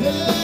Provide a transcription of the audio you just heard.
Yeah.